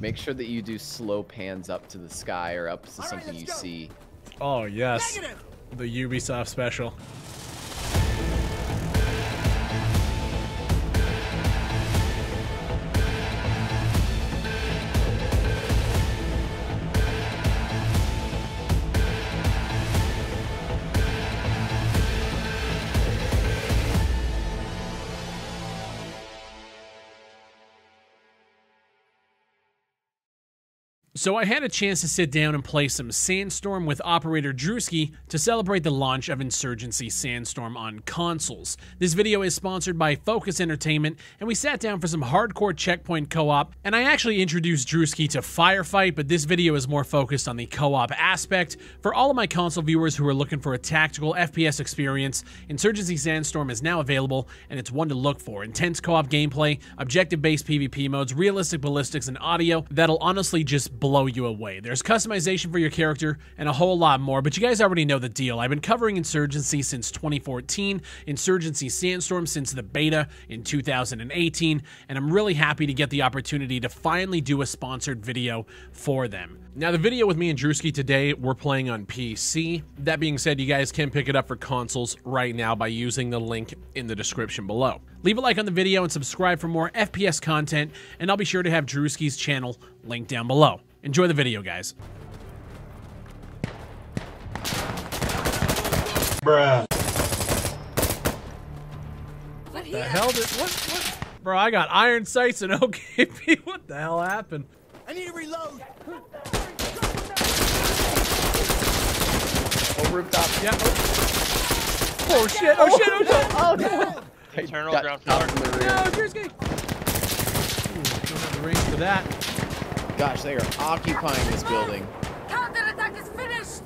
Make sure that you do slow pans up to the sky or up to something you see. Oh yes, the Ubisoft special. So I had a chance to sit down and play some Sandstorm with operator Drewski to celebrate the launch of Insurgency Sandstorm on consoles. This video is sponsored by Focus Entertainment, and we sat down for some hardcore checkpoint co-op, and I actually introduced Drewski to Firefight, but this video is more focused on the co-op aspect. For all of my console viewers who are looking for a tactical FPS experience, Insurgency Sandstorm is now available, and it's one to look for. Intense co-op gameplay, objective-based PvP modes, realistic ballistics, and audio that'll honestly just blow you away. There's customization for your character and a whole lot more, but you guys already know the deal. I've been covering Insurgency since 2014, Insurgency Sandstorm since the beta in 2018, and I'm really happy to get the opportunity to finally do a sponsored video for them. Now, the video with me and Drewski today, we're playing on PC. That being said, you guys can pick it up for consoles right now by using the link in the description below. Leave a like on the video and subscribe for more FPS content, and I'll be sure to have Drewski's channel linked down below. Enjoy the video, guys. Bruh. The hell did what what Bro, I got iron sights and OKP. What the hell happened? I need to reload. Oh, rooftop. Yeah. Oh, oh shit, oh shit, oh shit. Oh, no. Internal ground floor. from the rear. No, Drewski. Ooh, don't have the range for that. Gosh, they are occupying this building. Counterattack is finished!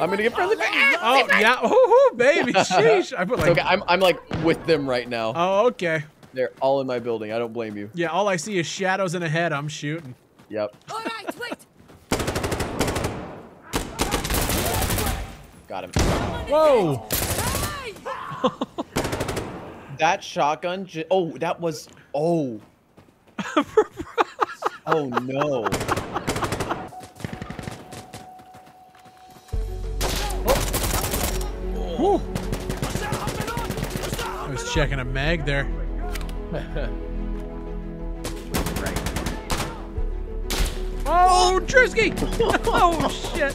I'm gonna get friendly fire. Oh, yeah. Oh, baby. Sheesh. I put like Okay, I'm, I'm like with them right now. Oh, okay. They're all in my building. I don't blame you. Yeah, all I see is shadows in a head. I'm shooting. Yep. Alright, wait! Got him. Whoa. That shotgun. J- oh, that was. Oh. Oh no. Whew. I was checking a mag there. Oh, Drewski! oh, shit.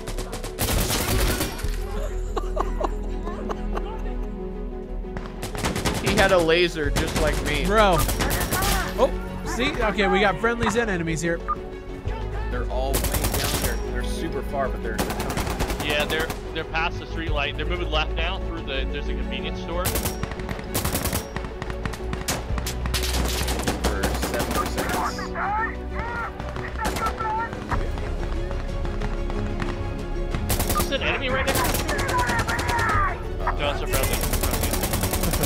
He had a laser just like me. Bro. See? Okay, we got friendlies and enemies here. They're all way down there. They're super far, but they're, they're coming Yeah, they're they're past the street light. They're moving left now through the. There's a convenience store. for seven seconds. Is an enemy right now? No, it's a friendly.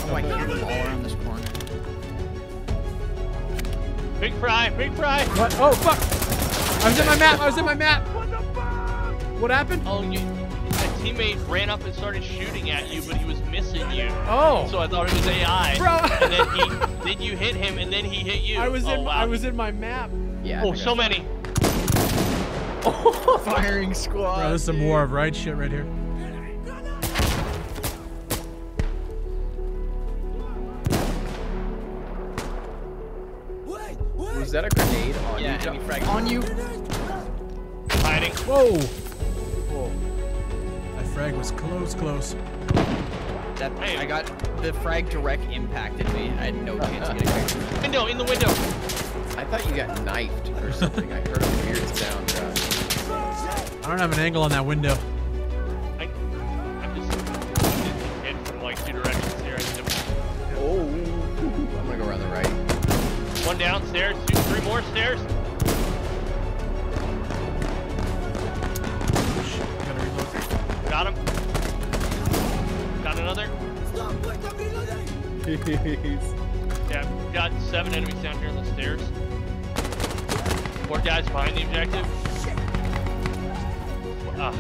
Oh, I hear them all around this Big fry, big fry. What? Oh, fuck. I was in my map. I was in my map. What happened? Oh, you, a teammate ran up and started shooting at you, but he was missing you. Oh. So I thought it was AI. Bro. And then he, then you hit him, and then he hit you. I was oh, in wow. I was in my map. Yeah. Oh, so many. Oh, Firing squad. Bro, this is some war of right shit right here. Was that a grenade on Yeah, you? enemy frag on you. Hiding. Whoa. That frag was close, close. That Hey. I got the frag direct impacted me. I had no chance of getting back. Window, in the window. I thought you got knifed or something. I heard a weird sound. Josh. I don't have an angle on that window. I, I'm just hit from like two directions here. I Oh. I'm gonna go around the right. One downstairs, two, three more stairs. Got him. Got another. Stop! Wait, I'm reloading! Yeah, got seven enemies down here on the stairs. More guys behind the objective. Ah,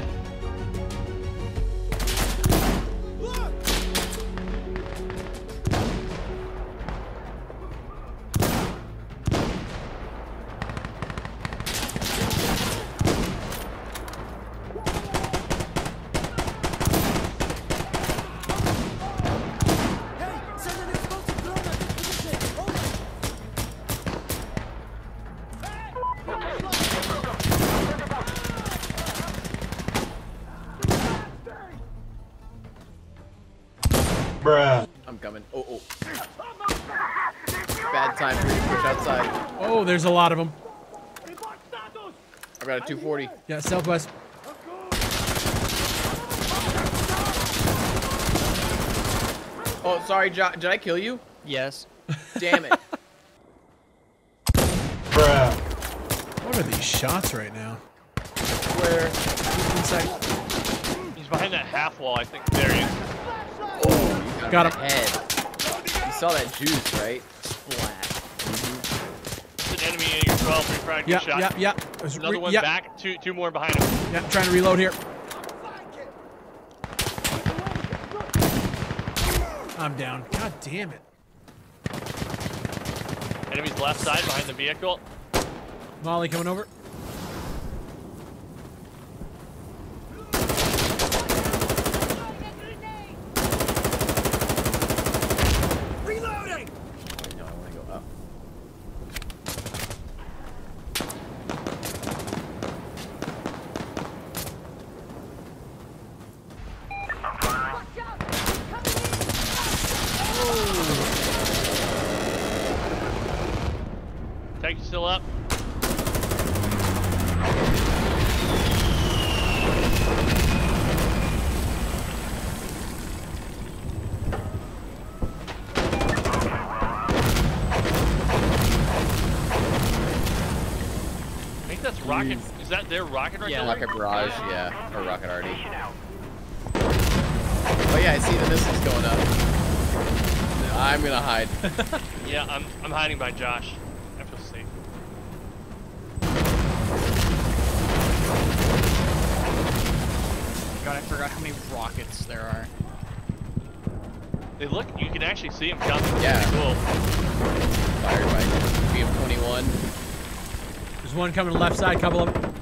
to push outside. Oh, there's a lot of them. I've got a 240. Yeah, southwest. Oh, sorry, jo did I kill you? Yes. Damn it. What are these shots right now? Where? Inside. He's behind that half wall, I think. There he is. Oh, you got, Got him. Head. You saw that juice, right? Splat. Enemy in your 12 free frag. Good Yeah, shot. yeah, yeah. There's Another one yeah, back. Two, two more behind him. Yeah, trying to reload here. I'm down. God damn it. Enemy's left side behind the vehicle. Molly coming over. Reloading! No, I want to go up. Watch out! Coming Tank is still up. I think that's rocket. Is that their rocket right Yeah. artillery? Rocket barrage, yeah. Or rocket arty. Oh yeah, I see the missiles going up. I'm gonna hide. Yeah, I'm I'm hiding by Josh. I feel safe. God, I forgot how many rockets there are. They look. You can actually see them coming. Yeah. Cool. Fired by BM21. There's one coming left side, couple of them.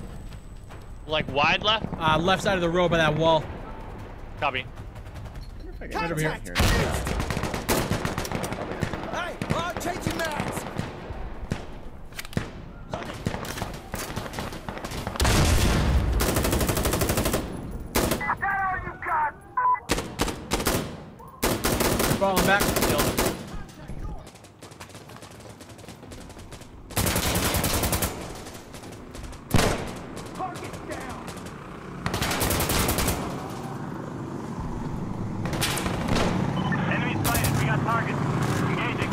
Like wide left. Uh, left side of the road by that wall. Copy. Right over here. Here. Hey, I'm changing mags! Falling back. Killed him. Enemies sighted. We got targets. Engaging.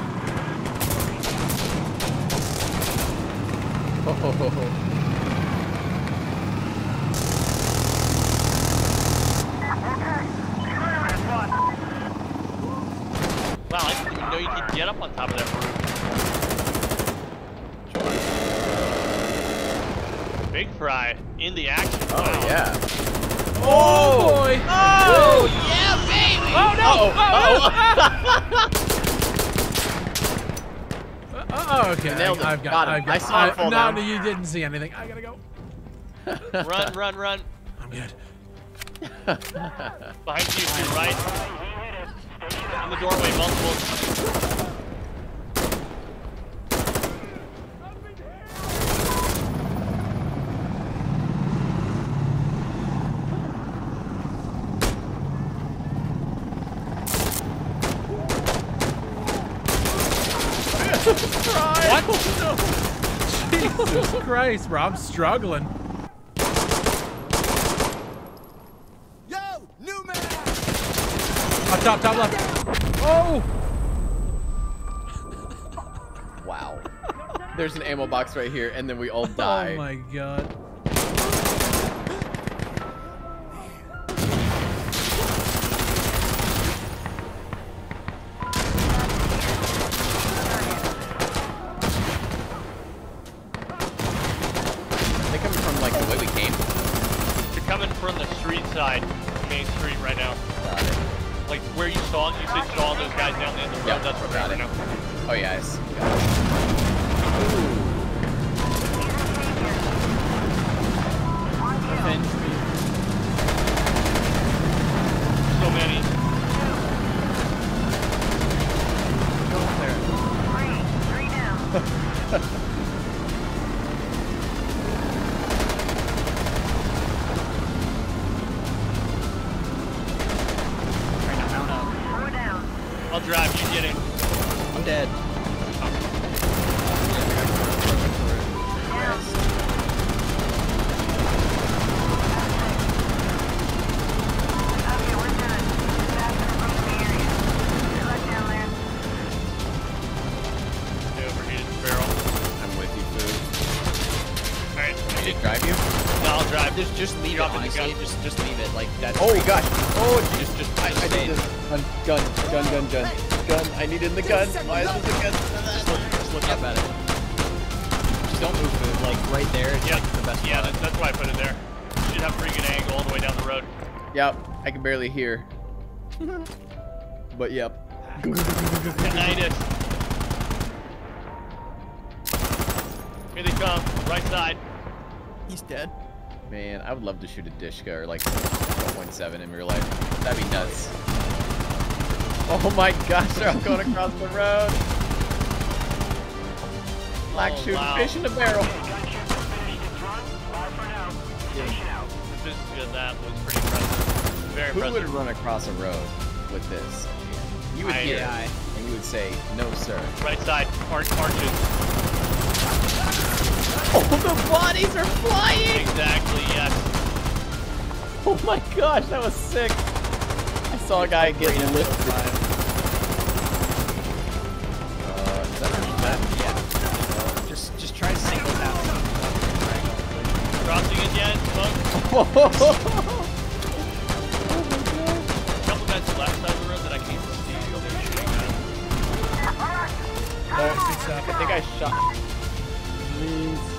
Oh, Wow, I didn't even know you could get up on top of that roof. Big Fry in the action. oh wow. yeah. Oh, boy. Oh, oh. yeah, baby. Oh, no. Uh-oh. Oh, oh, okay. nailed him. I've got, Got him. I've got, I saw him fall no, down. no, you didn't see anything. I gotta go. Run, run, run. I'm good. Behind you, to your right. In the doorway, multiple. What? Jesus Christ, bro. I'm struggling. Yo, new mag! Up top, top left. Oh! Wow. There's an ammo box right here, and then we all oh die. Oh my god. Street side, main street right now. Got it. Like where you saw, you said you saw those guys down the end of the road. Yep, That's where got they it. are right now. Oh yeah, I see. Got it. Avenge me. So many. Go up there. Trying to mount Just, just leave it, Drop in honestly. gun. Just, just leave it. Like, that's... Oh gosh. Oh, Just, just, I, just I need this. Gun, gun, gun, gun, gun, gun. I needed the gun. Why is this a gun? Just look, just look up at it. Just don't move it. Like, right there. It's Yeah, like the best yeah, spot. that, that's why I put it there. You should have a pretty good angle all the way down the road. Yep. I can barely hear. but yep. United. Here they come, right side. He's dead. Man, I would love to shoot a Dishka or like 1.7 in real life. That'd be nuts. Oh my gosh, they're all going across the road. Black Oh, shooting wow. fish in a barrel. Gunship is finished its run. Bye for now. Station out. This is that was pretty impressive. Very Who would run across a road with this? You would I- hear it, I- and you would say, no sir. Right side, arch, arches. Oh, the bodies are flying! Exactly, yes. Oh my gosh, that was sick. I saw a guy get lifted. Uh, is that our that? Yeah. Just, just try to single tap. Crossing it yet, Monk? Oh, A couple guys left side of the road that I can't see. They're shooting at. I think I shot means